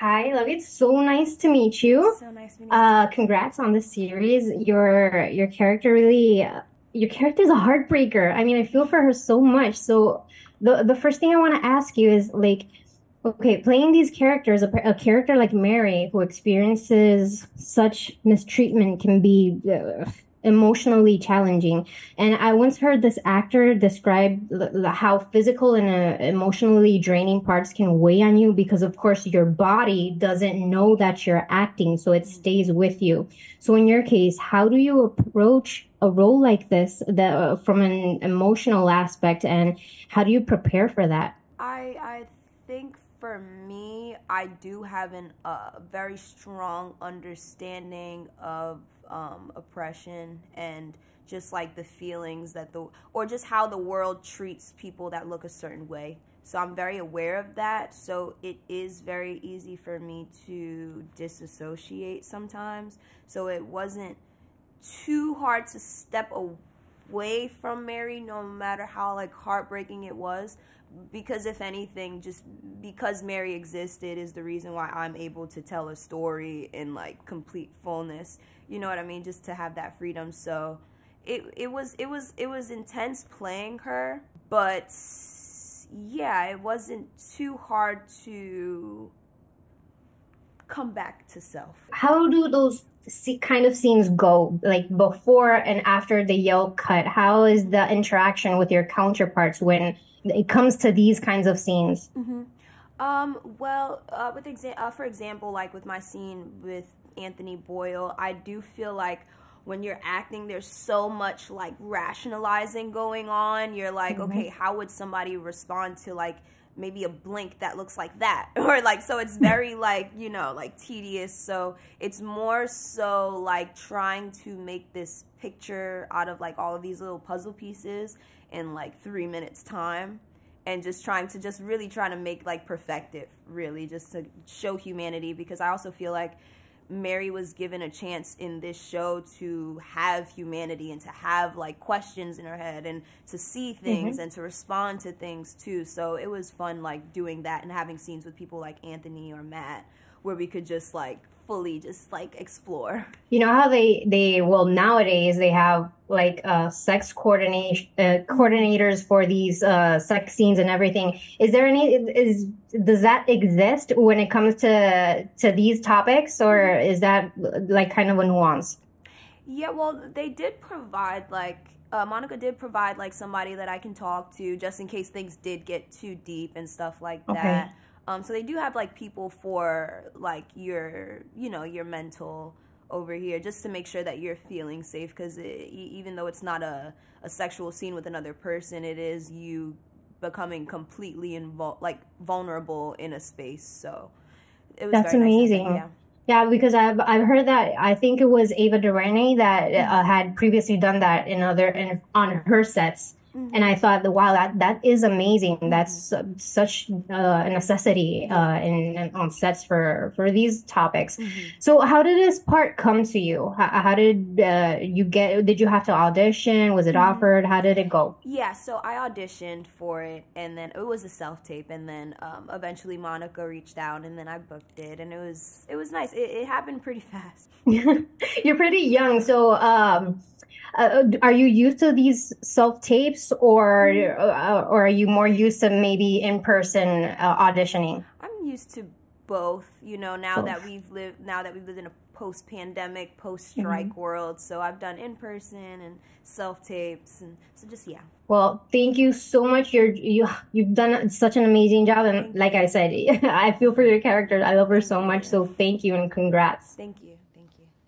Hi, love. It's so nice to meet you. So nice meeting you Uh, congrats on the series. Your your character really, your character is a heartbreaker. I mean, I feel for her so much. So the the first thing I want to ask you is like, okay, playing these characters, a, a character like Mary who experiences such mistreatment can be uh, emotionally challenging. And I once heard this actor describe how physical and uh, emotionally draining parts can weigh on you because, of course, your body doesn't know that you're acting, so it stays with you. So, in your case, how do you approach a role like this that, uh, from an emotional aspect, and how do you prepare for that? I I think for me, I do have an uh, very strong understanding of um, oppression and just like the feelings that the or just how the world treats people that look a certain way. So I'm very aware of that. So it is very easy for me to disassociate sometimes. So it wasn't too hard to step away from Mary, no matter how like heartbreaking it was. Because if anything, just because Mary existed is the reason why I'm able to tell a story in like complete fullness. You know what I mean? Just to have that freedom. So it it was it was it was intense playing her, but yeah, it wasn't too hard to come back to self. How do those se- kind of scenes go, like before and after the yell cut? How is the interaction with your counterparts when it comes to these kinds of scenes? Mm-hmm. Um, well, uh, with exa- uh, for example, like with my scene with Anthony Boyle, I do feel like when you're acting, there's so much like rationalizing going on. You're like, okay, how would somebody respond to like maybe a blink that looks like that? Or like, so it's very like, you know, like tedious. So it's more so like trying to make this picture out of like all of these little puzzle pieces in like three minutes time and just trying to just really trying to make like perfect it really just to show humanity because i also feel like mary was given a chance in this show to have humanity and to have like questions in her head and to see mm-hmm. things and to respond to things too. So it was fun like doing that and having scenes with people like anthony or matt where we could just like fully just like explore You know how they they well nowadays they have like uh sex coordination uh, coordinators for these uh sex scenes and everything. Is there any is does that exist when it comes to to these topics or is that like kind of a nuance? Yeah, well, they did provide like uh, Monica did provide like somebody that I can talk to just in case things did get too deep and stuff like Okay. that. Um, so they do have like people for like your you know your mental over here just to make sure that you're feeling safe because even though it's not a, a sexual scene with another person, it is you becoming completely involved, like vulnerable in a space. So it was That's very nice amazing. yeah. Yeah, because I've I've heard that I think it was Ava DuVernay that uh, had previously done that in other in, on her sets, and I thought, wow, that that is amazing. That's su- such uh, a necessity uh, in, in on sets for for these topics. So, how did this part come to you? How, how did uh, you get? Did you have to audition? Was it offered? How did it go? Yeah, so I auditioned for it, and then it was a self tape, and then um, eventually Monica reached out, and then I booked it, and it was it was nice. It, it happened pretty fast. You're pretty young, so um, uh, are you used to these self tapes, or uh, or are you more used to maybe in person uh, auditioning? I'm used to both, you know. Now that we've lived, now that we've lived in a post pandemic, post strike world, so I've done in person and self tapes, and so just yeah. Well, thank you so much. You're you you've done such an amazing job, and Thank like you. I said, I feel for your character. I love her so much. So thank you and congrats. Thank you.